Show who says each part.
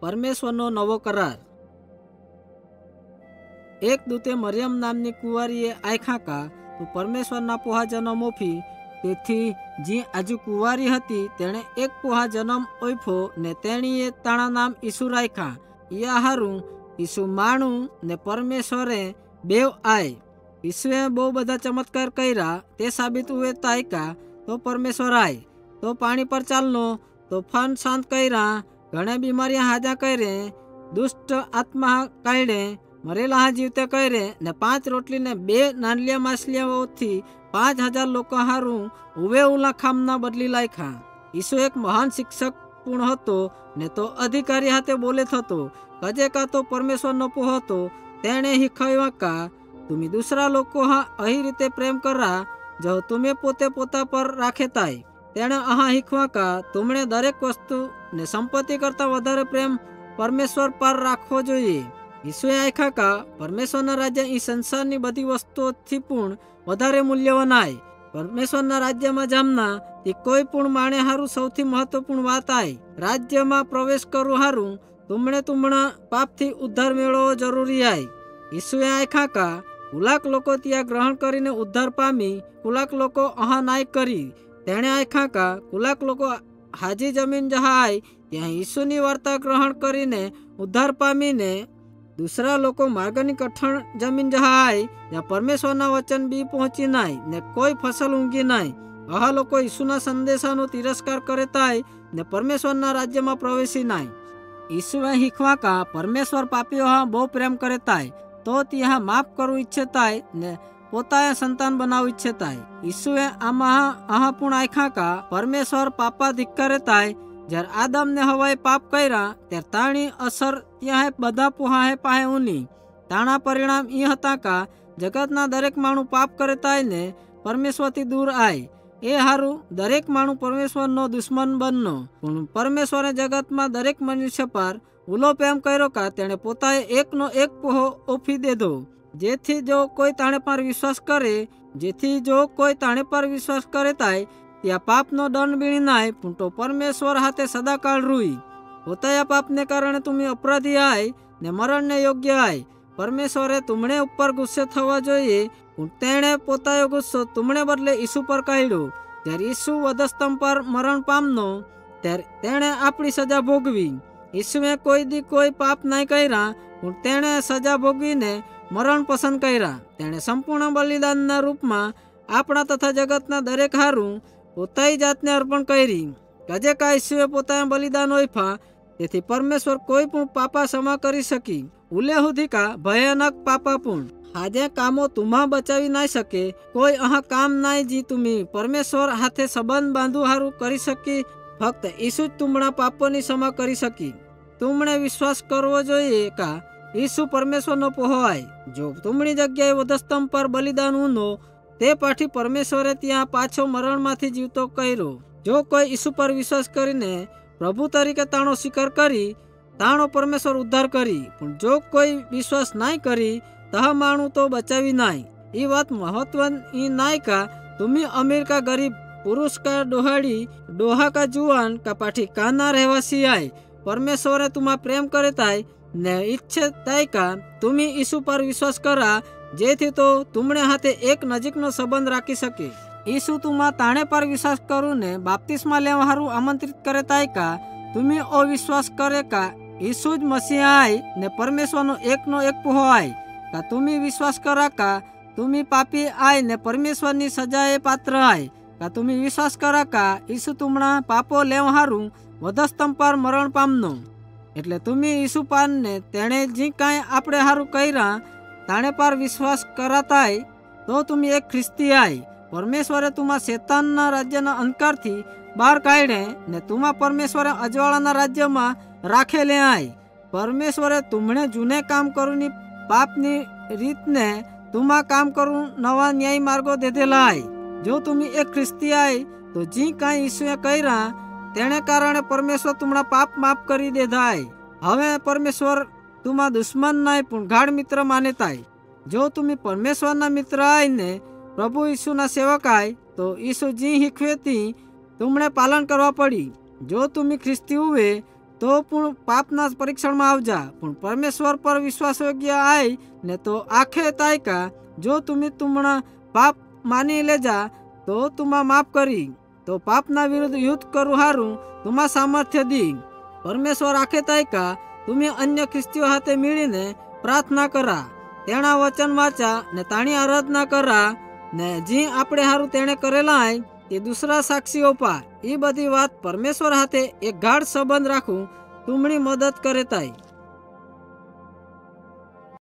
Speaker 1: પરમેશ્વરનો નવો કરાર એક દૂતે મરિયમ નામની કુંવારીએ આંખા કા તો પરમેશ્વરના પોહા જન્મ ઓફી તેથી જે આજુ કુંવારી હતી તેણે એક પોહા જન્મ ઓફો ને તેણીએ તાણા નામ ઈસુ રાખ્યા યા હારું ઈસુ માણું ને પરમેશ્વરે બેવ આય ઈસુએ બહુ બધા ચમત્કાર કર્યા તે સાબિત ઉએ તાયકા તો પરમેશ્વર આય તો પાણી પર ચાલનો તોફાન શાંત કર્યા ઘણા બીમારીયા હાજા કઈ રે દુષ્ટ આત્મા કઈડે મરેલા હા જીવતા કઈ રે ને પાંચ રોટલી ને બે નાનલિયા માસલિયા ઓથી 5000 લોકો હારું ઉવે ઉલા ખામના બદલી લાઈખા ઈસુ એક મહાન શિક્ષક પુણ હોતો ને તો અધિકારી હાતે બોલે થતો કજે કા તો પરમેશ્વર નો પોહોતો તેણે હી ખવા કા તુમી दुसरा લોકો હા અહી રીતે પ્રેમ કરરા જો તુમે પોતે પોતા પર રાખે તાય તેણે આ હી ખવા કા તુમણે દરેક વસ્તુ ਨੇ સંપਤੀ કરતા વધારે પ્રેમ પરમેશ્વર પર રાખવો જોઈએ ઈસુએ આયખા કા પરમેશ્વરના રાજ્ય ઈ સંસારની બધી વસ્તુઓ થી પુણ વધારે મૂલ્યવાન આય પરમેશ્વરના રાજ્યમાં જમના તે કોઈ પણ માણے હરું સૌથી મહત્વપૂર્ણ વાત આય રાજ્યમાં પ્રવેશ કરો હરું તુમણે તુમણા પાપ થી ઉદ્ધાર મેળવો જરૂરી આય ઈસુએ આયખા કા કુલાક લોકો તિયા ગ્રહણ કરીને ઉદ્ધાર પામી કુલાક લોકો અહનાય કરી તેણે આયખા કા કુલાક લોકો હાજી જમીન જહાય ત્યાં ઈસુની વાર્તા ગ્રહણ કરીને ઉદ્ધાર પામીને દૂસરા લોકો માર્ગની કઠણ જમીન જહાય જ્યાં પરમેશ્વરના વચન બી પહોંચી નાય ને કોઈ ફસલ ઊંઘી નાય આવા લોકો ઈસુના સંદેશાનો તિરસ્કાર કરે તાય ને પરમેશ્વરના રાજ્યમાં પ્રવેશી નાય ઈસુએ શીખવા કા પરમેશ્વર પાપીઓ બહુ પ્રેમ કરે તાય તો ત્યાં માફ કરવું ઈચ્છે તાય ને પોતાએ સંતાન બનાવ ઈચ્છે ઈચ્છતાય ઈસુએ આમાં અહાપુણ આંખા કા પરમેશ્વર પાપા પાપાધિક્કરે તાય જ્યારે આદમ ને હવાએ પાપ કર્યા ત્યારે તાણી અસર ત્યાં બધા પુહાએ પાહે ઉની તાણા પરિણામ એ હતા કા જગતના દરેક માણું પાપ કરતા ને પરમેશ્વરથી દૂર આય એ હારું દરેક માણું પરમેશ્વરનો દુશ્મન બનનો પણ પરમેશ્વરે જગતમાં દરેક મનુષ્ય પર ઉલો પ્રેમ કર્યો કા તેણે પોતાએ એકનો એક પોહો ઓફી દીધો જેથી જો કોઈ તાણે પર વિશ્વાસ કરે જેથી જો કોઈ તાણે પર વિશ્વાસ કરે તાય ત્યા પાપ નો દંડ બીણી ન આયું તો પરમેશ્વર હાતે સદાકાળ રૂઈ હોતાયા પાપ ને કારણે તુમી અપરાધી આય ને મરણને યોગ્ય આય પરમેશ્વરે તુમણે ઉપર ગુસ્સે થવા જોઈએ ઉતેણે પોતાયો ગુસ્સો તુમણે બરલે ઈસુ પર કહીડુ જે ઈસુ વદસ્તમ પર મરણ પામનો તેણે આપડી સજા ભોગવી ઈસુએ કોઈ દી કોઈ પાપ નઈ કઈરા ઉર તેણે સજા ભોગીને મરણ પસંદ કર્યા તેણે સંપૂર્ણ બલિદાનના રૂપમાં આપણા તથા જગતના દરેક હારું પોતાની જાતને અર્પણ કરી ગજે કાયસુએ પોતાના બલિદાન ઓઈફા તેથી પરમેશ્વર કોઈ પણ પાપા ક્ષમા કરી શકી ઉલેહુધિકા ભયાનક પાપા પૂર્ણ આજે કામો તુમા બચાવી ના શકે કોઈ અહ કામ નાય જી તુમી પરમેશ્વર હાથે સંબંધ બાંધુ હારું કરી શકી ફક્ત ઈસુ જ તુમણા પાપોની ક્ષમા કરી શકી તુમણે વિશ્વાસ કરવો જોઈએ કા ઈસુ પરમેશ્વરનો પહોવાય જો તુમણી જગ્યાએ વધસ્તંભ પર બલિદાન ઊંધો તે પાઠી પરમેશ્વરે ત્યાં પાછો મરણમાંથી જીવતો કર્યો જો કોઈ ઈસુ પર વિશ્વાસ કરીને પ્રભુ તરીકે તાણો સ્વીકાર કરી તાણો પરમેશ્વર ઉદ્ધાર કરી પણ જો કોઈ વિશ્વાસ નહીં કરી તહ માણું તો બચાવી નહીં એ વાત મહત્વની નહીં કા तुम्ही अमीर का गरीब पुरुष का डोहाडी डोहा का जुवान का पाठी काना रहवासी आहे परमेश्वर तुम्हा प्रेम करत आहे ને ઈસુ તાઈકા તું ઈસુ પર વિશ્વાસ કરા જે તે તો તુમણે હાથે એક નજીકનો સંબંધ રાખી શકે ઈસુ તુમાં તાણે પર વિશ્વાસ કરું ને બાપ્તિસ્મા લેવા હારું આમંત્રિત કરે તાઈકા તું મી ઓવિશ્વાસ કરે કા ઈસુ જ મસીહ આય ને પરમેશ્વરનો એકનો એક પુહ હોય કા તું મી વિશ્વાસ કરા કા તું મી પાપી આય ને પરમેશ્વરની સજાએ પાત્ર આય કા તું મી વિશ્વાસ કરા કા ઈસુ તુમણા પાપો લેવા હારું વદસ્તમ પર મરણ પામનો એટલે તું મી ઈસુ પરને તેણે જી કંઈ આપણે હારું કર્યાં તાણે પર વિશ્વાસ કરાતાય તો તું એક ખ્રિસ્તી આઈ પરમેશ્વરે તુમા શેતાનના રાજ્યના અહંકારથી બહાર કાઈને ને તુમા પરમેશ્વરે અજવાળાના રાજ્યમાં રાખે લે આઈ પરમેશ્વરે તુમણે જૂને કામ કરુની પાપની રીતને તુમા કામ કરુ નવા ન્યાય માર્ગો દેતે લાય જો તું મી એક ખ્રિસ્તી આઈ તો જી કંઈ ઈસુએ કઈરા તેણે કારણ પરમેશ્વર તુમણા પાપ માફ કરી દે થાય હવે પરમેશ્વર તુમા દુશ્મન નઈ પણ ગાઢ મિત્ર માને થાય જો તુમી પરમેશ્વરના મિત્ર આઈ ને પ્રભુ ઈસુના સેવક આઈ તો ઈસુજી હી ખેતી તુમણે પાલન કરવા પડી જો તુમી ખ્રિસ્તી હુવે તો પણ પાપના પરીક્ષણ માં આવજા પણ પરમેશ્વર પર વિશ્વાસ હો ગયા આઈ ને તો આખે તાયકા જો તુમી તુમણા પાપ માની લે જા તો તુમા માફ કરી તો પાપ ના વિરુદ્ધ યુદ્ધ કરું હારું તુમા સામર્થ્ય દી પરમેશ્વર આકે તા કે તુમે અન્ય ખ્રિસ્તીઓ હાતે મીડીને પ્રાર્થના કરા તેના વચન માચા ને તાણી આરાધના કરા ને જી આપણે હારું તેણે કરેલાય તે दुसरा સાક્ષી ઓપા ઈ બધી વાત પરમેશ્વર હાતે એક ગાઢ સંબંધ રાખું તુમણી મદદ કરે તા